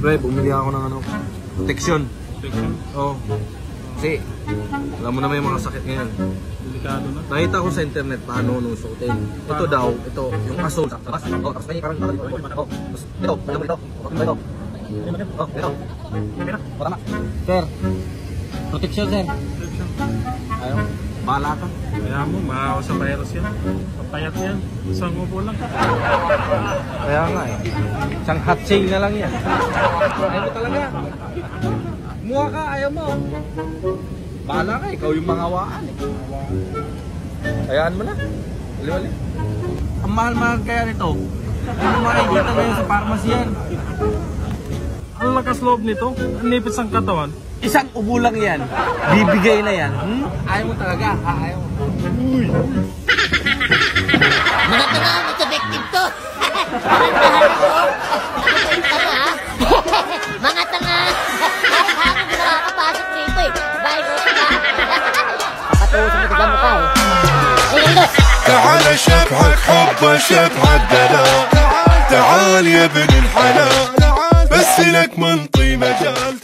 Pre, bumili ako ng ano, protection. Protection. Oo. Kasi, alam mo naman yung mga sakit ngayon. Delikado na. Nakita ko sa internet paano nung suotin. Ito daw, ito, yung asol. Tapos, oh, tapos may parang, oh, tapos, ito, ito, ito, ito, ito. Oh, ito. Oh, tama. Sir, protection, sir. Protection. Ayaw, bahala ka. Kaya mo, maawa sa virus yan. Papayat yan. Isang upo lang. Kaya nga eh. Isang hot chain na lang yan. Ayaw mo talaga. Muha ka, ayaw mo. Bahala ka, ikaw yung mga hawaan eh. Hayaan mo na. Wali-wali. Ang mahal-mahal kaya nito. Ano makikita ngayon sa pharmacy yan? Ang lakas loob nito. Ang nipis ang katawan. Isang ubo lang yan. Bibigay na yan. Hmm? Ayaw mo talaga. Ha, ayaw mo. Mga شبحك حبه شبح الدلال تعال يا ابن الحلال. بس لك منطي مجال.